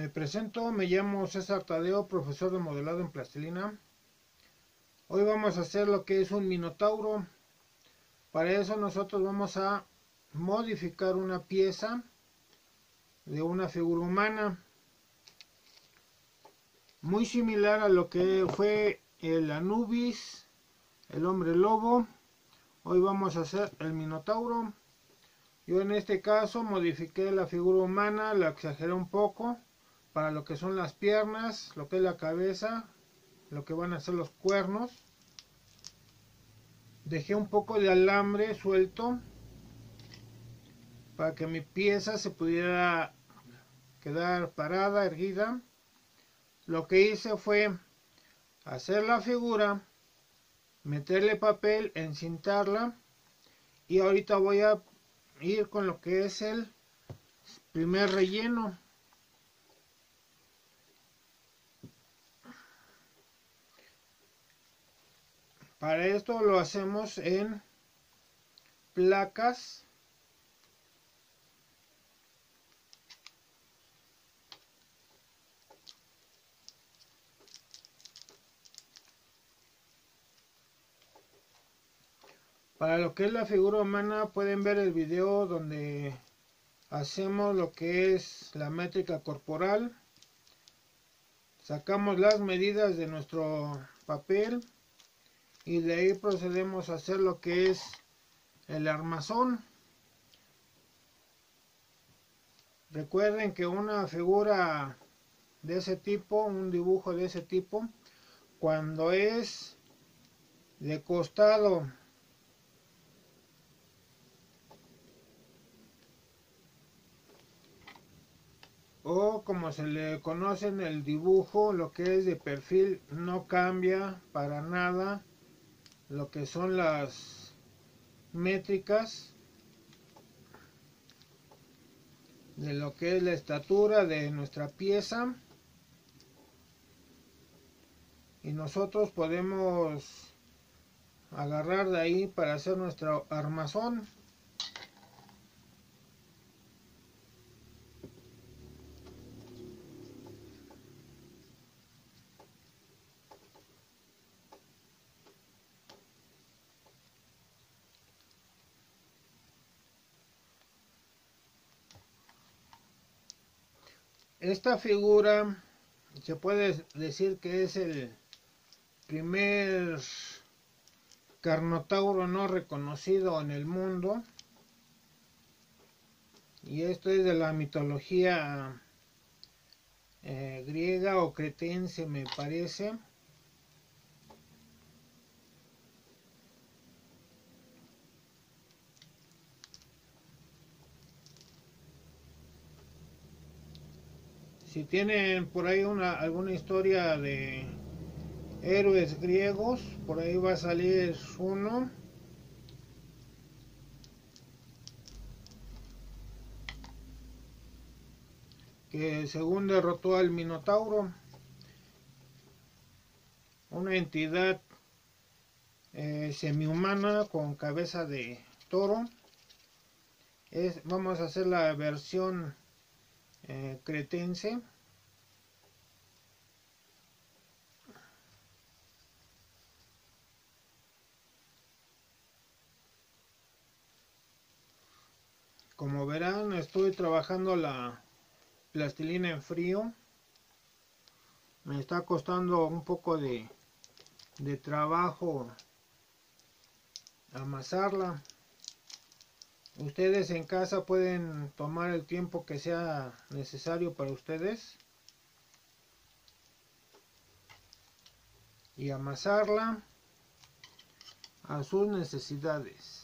Me presento, me llamo César Tadeo, profesor de modelado en plastilina. Hoy vamos a hacer lo que es un minotauro. Para eso nosotros vamos a modificar una pieza de una figura humana. Muy similar a lo que fue el Anubis, el hombre lobo. Hoy vamos a hacer el minotauro. Yo en este caso modifiqué la figura humana, la exageré un poco para lo que son las piernas, lo que es la cabeza, lo que van a ser los cuernos. Dejé un poco de alambre suelto para que mi pieza se pudiera quedar parada, erguida. Lo que hice fue hacer la figura, meterle papel, encintarla y ahorita voy a ir con lo que es el primer relleno. Para esto lo hacemos en placas Para lo que es la figura humana pueden ver el video donde hacemos lo que es la métrica corporal. Sacamos las medidas de nuestro papel y de ahí procedemos a hacer lo que es el armazón. Recuerden que una figura de ese tipo, un dibujo de ese tipo, cuando es de costado o como se le conoce en el dibujo, lo que es de perfil no cambia para nada lo que son las métricas de lo que es la estatura de nuestra pieza. Y nosotros podemos agarrar de ahí para hacer nuestro armazón Esta figura se puede decir que es el primer carnotauro no reconocido en el mundo. Y esto es de la mitología eh, griega o cretense me parece. Si tienen por ahí una, alguna historia de héroes griegos, por ahí va a salir uno. que según derrotó al Minotauro, una entidad eh, semihumana con cabeza de toro. Es, vamos a hacer la versión eh, cretense. Como verán, estoy trabajando la plastilina en frío. Me está costando un poco de, de trabajo amasarla. Ustedes en casa pueden tomar el tiempo que sea necesario para ustedes y amasarla a sus necesidades.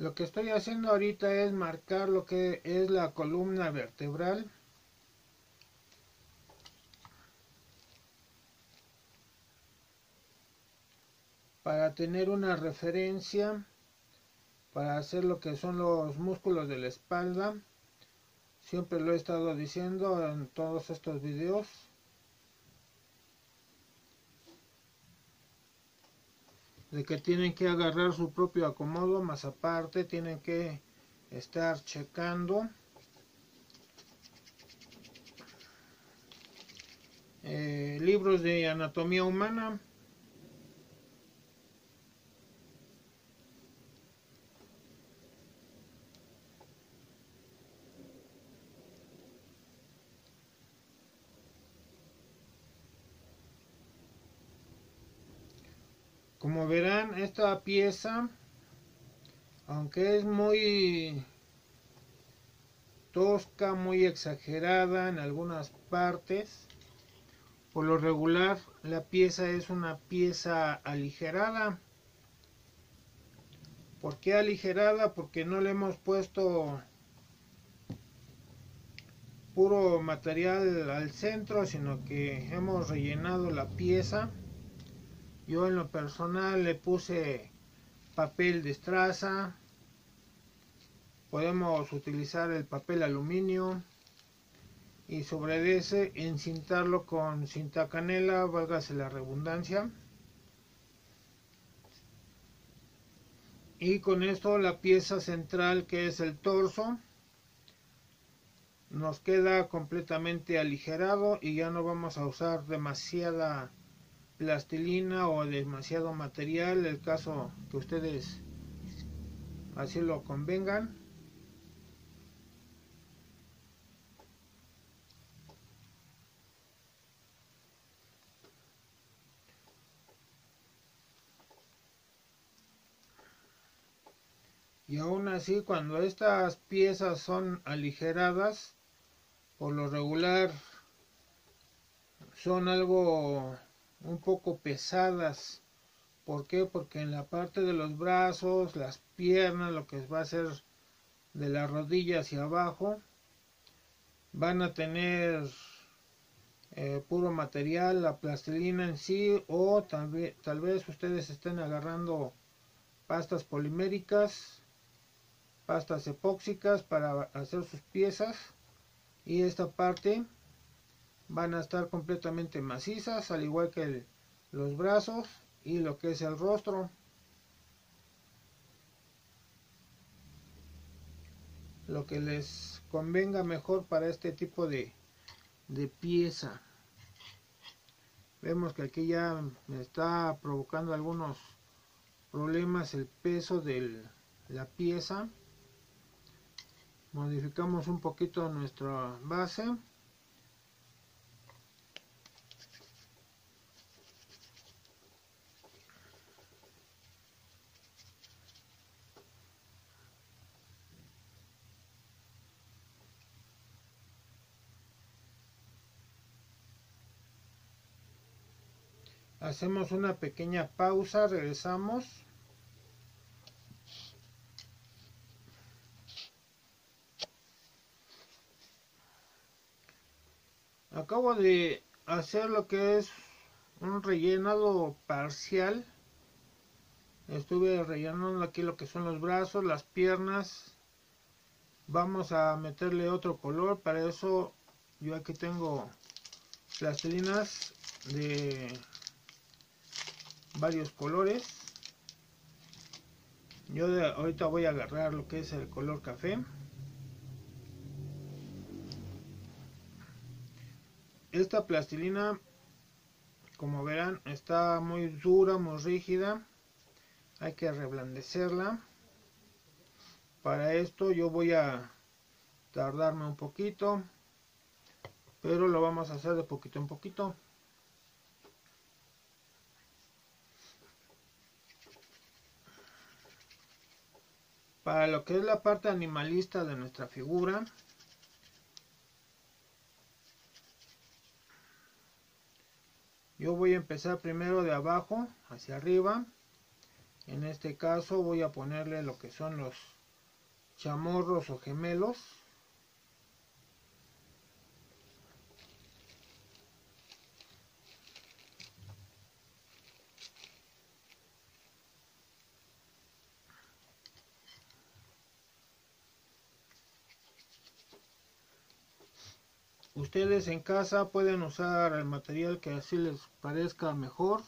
Lo que estoy haciendo ahorita es marcar lo que es la columna vertebral. Para tener una referencia, para hacer lo que son los músculos de la espalda. Siempre lo he estado diciendo en todos estos videos. De que tienen que agarrar su propio acomodo, más aparte tienen que estar checando eh, libros de anatomía humana. Como verán, esta pieza, aunque es muy tosca, muy exagerada en algunas partes, por lo regular la pieza es una pieza aligerada. ¿Por qué aligerada? Porque no le hemos puesto puro material al centro, sino que hemos rellenado la pieza yo en lo personal le puse papel de estraza. Podemos utilizar el papel aluminio y sobre ese encintarlo con cinta canela, válgase la redundancia. Y con esto la pieza central que es el torso nos queda completamente aligerado y ya no vamos a usar demasiada plastilina o demasiado material, el caso que ustedes así lo convengan. Y aún así, cuando estas piezas son aligeradas, por lo regular son algo un poco pesadas. ¿Por qué? Porque en la parte de los brazos, las piernas, lo que va a ser de la rodilla hacia abajo, van a tener eh, puro material, la plastilina en sí, o tal vez, tal vez ustedes estén agarrando pastas poliméricas, pastas epóxicas para hacer sus piezas, y esta parte van a estar completamente macizas, al igual que los brazos y lo que es el rostro. Lo que les convenga mejor para este tipo de, de pieza. Vemos que aquí ya me está provocando algunos problemas el peso de la pieza. Modificamos un poquito nuestra base. Hacemos una pequeña pausa, regresamos. Acabo de hacer lo que es un rellenado parcial. Estuve rellenando aquí lo que son los brazos, las piernas. Vamos a meterle otro color. Para eso yo aquí tengo plastilinas de varios colores. Yo ahorita voy a agarrar lo que es el color café. Esta plastilina como verán está muy dura muy rígida. Hay que reblandecerla. Para esto yo voy a tardarme un poquito pero lo vamos a hacer de poquito en poquito Para lo que es la parte animalista de nuestra figura, yo voy a empezar primero de abajo hacia arriba En este caso voy a ponerle lo que son los chamorros o gemelos. Ustedes en casa pueden usar el material que así les parezca mejor.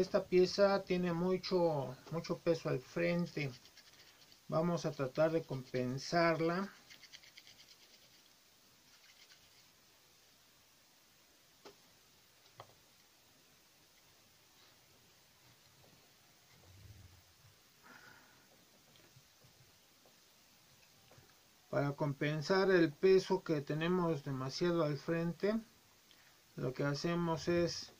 Esta pieza tiene mucho mucho peso al frente. Vamos a tratar de compensarla. Para compensar el peso que tenemos demasiado al frente lo que hacemos es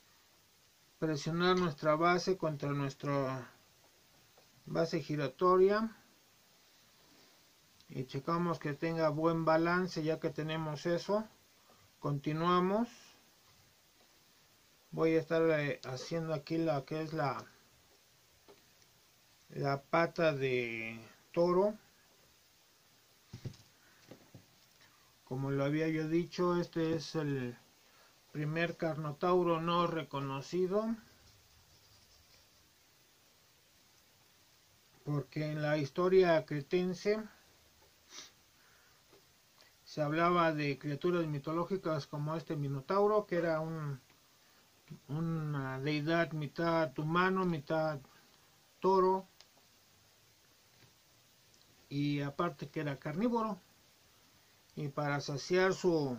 presionar nuestra base contra nuestra base giratoria. Y checamos que tenga buen balance ya que tenemos eso. Continuamos. Voy a estar eh, haciendo aquí la que es la la pata de toro. Como lo había yo dicho este es el primer carnotauro no reconocido porque en la historia cretense se hablaba de criaturas mitológicas como este minotauro que era un, una deidad mitad humano mitad toro y aparte que era carnívoro. Y para saciar su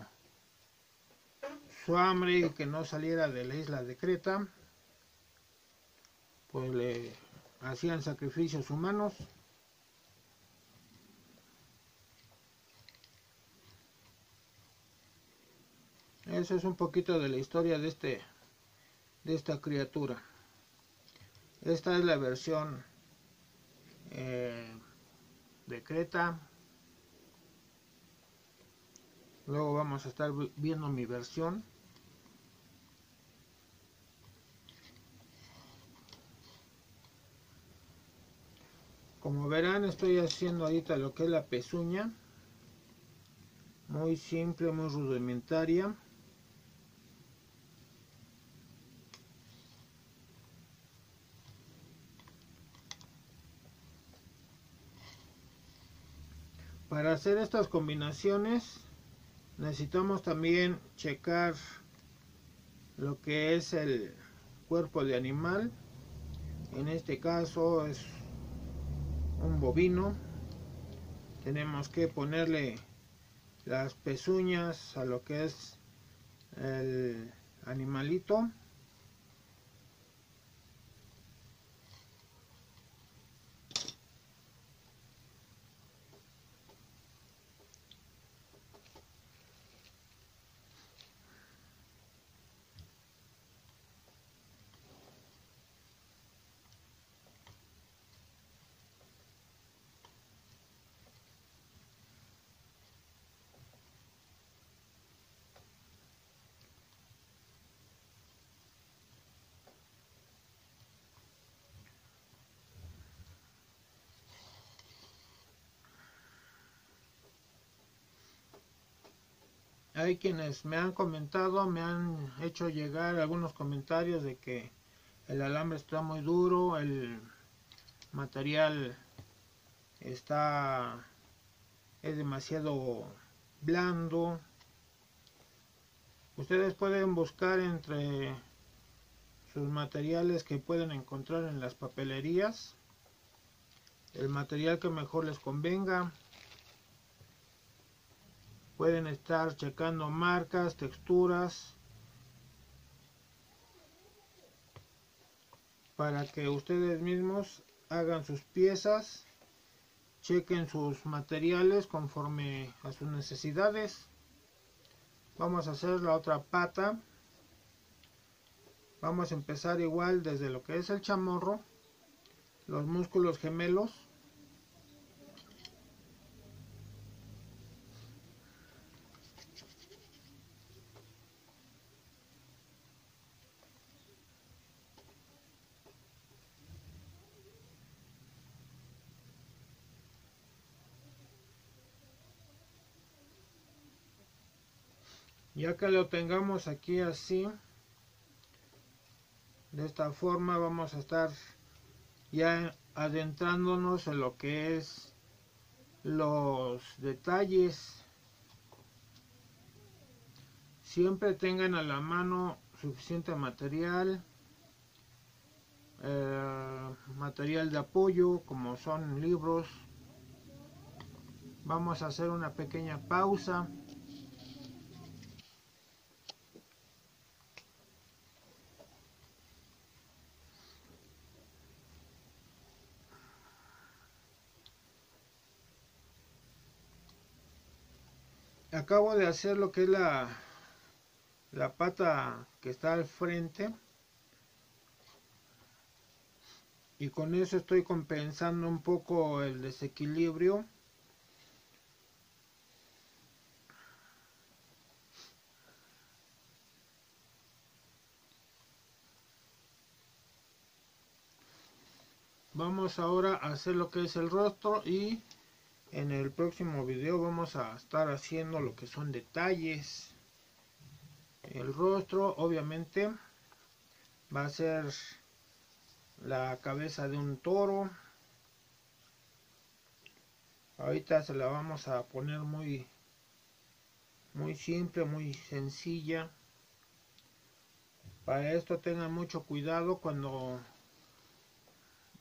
su hambre que no saliera de la isla de Creta, pues le hacían sacrificios humanos. Eso es un poquito de la historia de este de esta criatura. Esta es la versión eh, de Creta. Luego vamos a estar viendo mi versión. Como verán estoy haciendo ahorita lo que es la pezuña. Muy simple, muy rudimentaria. Para hacer estas combinaciones necesitamos también checar lo que es el cuerpo de animal. En este caso es un bovino. Tenemos que ponerle las pezuñas a lo que es el animalito Hay quienes me han comentado, me han hecho llegar algunos comentarios de que el alambre está muy duro, el material está es demasiado blando. Ustedes pueden buscar entre sus materiales que pueden encontrar en las papelerías el material que mejor les convenga pueden estar checando marcas, texturas para que ustedes mismos hagan sus piezas chequen sus materiales conforme a sus necesidades. Vamos a hacer la otra pata. Vamos a empezar igual desde lo que es el chamorro los músculos gemelos ya que lo tengamos aquí así. De esta forma vamos a estar ya adentrándonos en lo que es los detalles. Siempre tengan a la mano suficiente material eh, material de apoyo como son libros. Vamos a hacer una pequeña pausa acabo de hacer lo que es la la pata que está al frente. Y con eso estoy compensando un poco el desequilibrio. Vamos ahora a hacer lo que es el rostro y en el próximo video vamos a estar haciendo lo que son detalles. El rostro obviamente va a ser la cabeza de un toro. Ahorita se la vamos a poner muy muy simple muy sencilla. Para esto tengan mucho cuidado cuando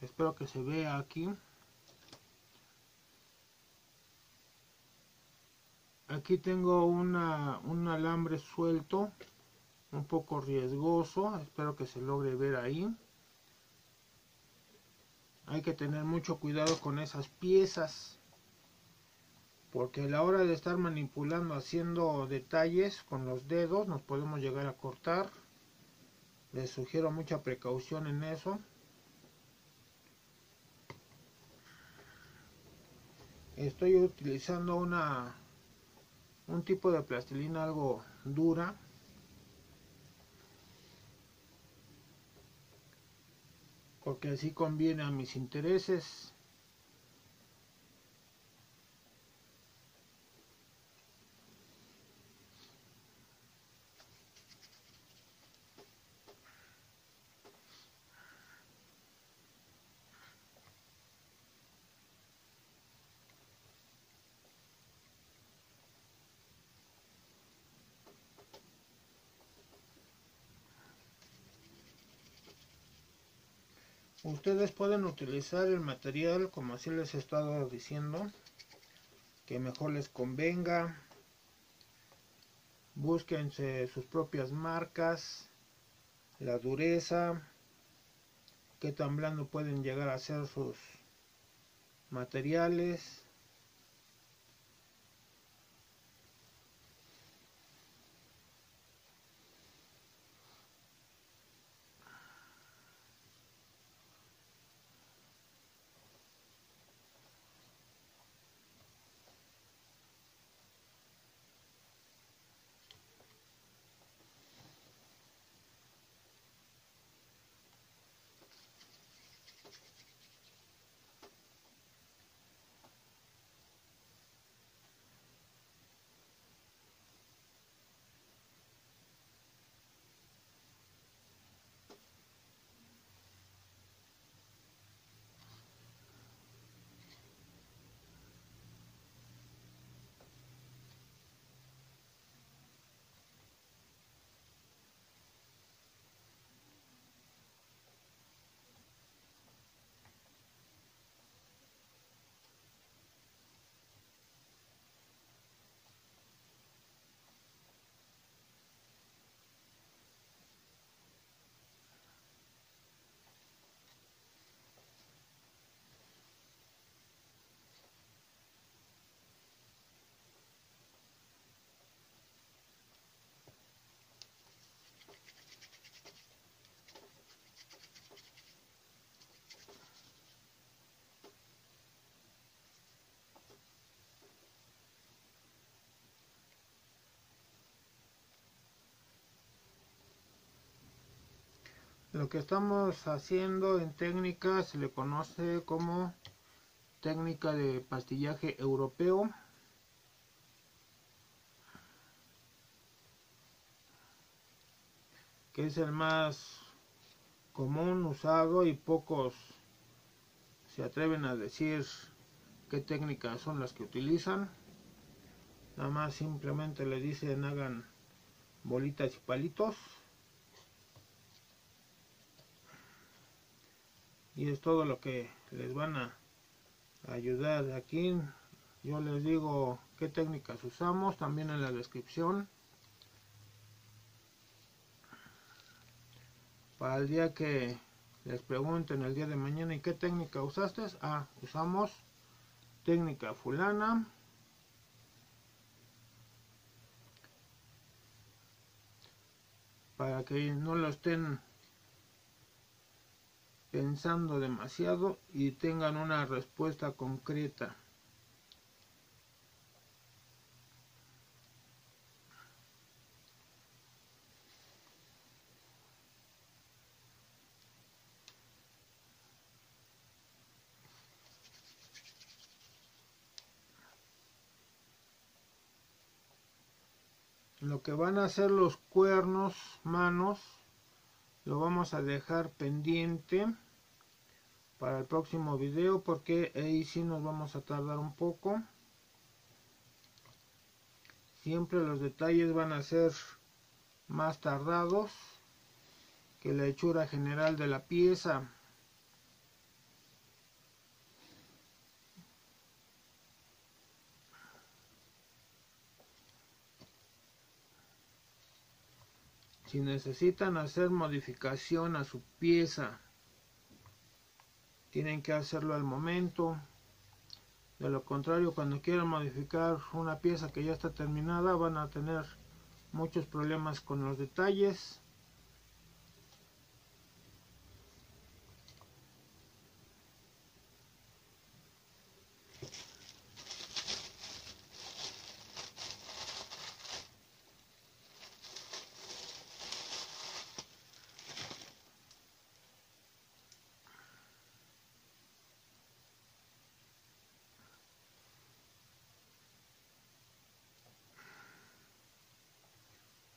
espero que se vea aquí aquí tengo un alambre suelto un poco riesgoso espero que se logre ver ahí. Hay que tener mucho cuidado con esas piezas porque a la hora de estar manipulando haciendo detalles con los dedos nos podemos llegar a cortar. Les sugiero mucha precaución en eso. Estoy utilizando una un tipo de plastilina algo dura. Porque así conviene a mis intereses ustedes pueden utilizar el material como así les he estado diciendo que mejor les convenga. Búsquense sus propias marcas la dureza qué tan blando pueden llegar a ser sus materiales Lo que estamos haciendo en técnica se le conoce como técnica de pastillaje europeo. que es el más común usado y pocos se atreven a decir qué técnicas son las que utilizan. Nada más simplemente le dicen hagan bolitas y palitos. Y es todo lo que les van a ayudar aquí. Yo les digo qué técnicas usamos también en la descripción. Para el día que les pregunten el día de mañana y qué técnica usaste, ah, usamos técnica fulana. Para que no lo estén pensando demasiado y tengan una respuesta concreta. lo que van a ser los cuernos manos lo vamos a dejar pendiente para el próximo video porque ahí sí nos vamos a tardar un poco. Siempre los detalles van a ser más tardados que la hechura general de la pieza. Si necesitan hacer modificación a su pieza tienen que hacerlo al momento. De lo contrario cuando quieran modificar una pieza que ya está terminada van a tener muchos problemas con los detalles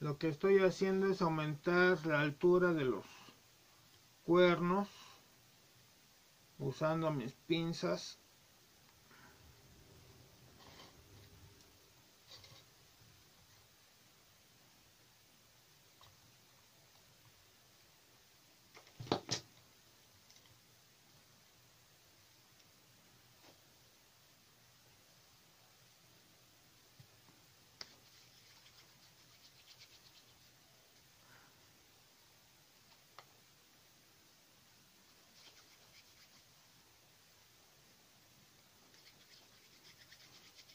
lo que estoy haciendo es aumentar la altura de los cuernos usando mis pinzas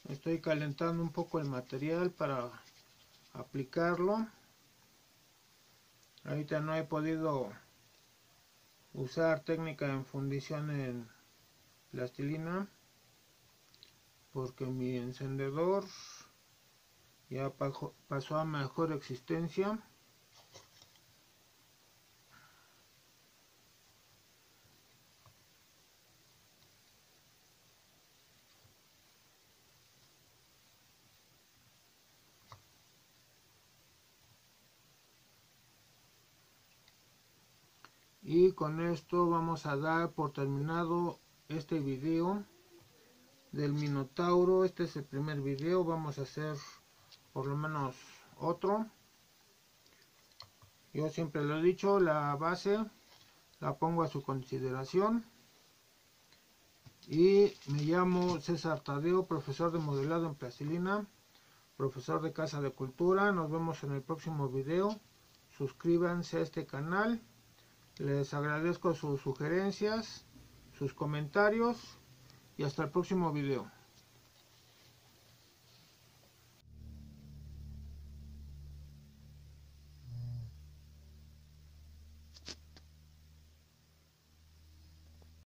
estoy calentando un poco el material para aplicarlo. Ahorita no he podido usar técnica en fundición en plastilina porque mi encendedor ya pasó a mejor existencia y con esto vamos a dar por terminado este video del minotauro. Este es el primer video vamos a hacer por lo menos otro. Yo siempre lo he dicho la base la pongo a su consideración. Y me llamo César Tadeo profesor de modelado en plastilina profesor de casa de cultura. Nos vemos en el próximo video. Suscríbanse a este canal les agradezco sus sugerencias, sus comentarios y hasta el próximo video.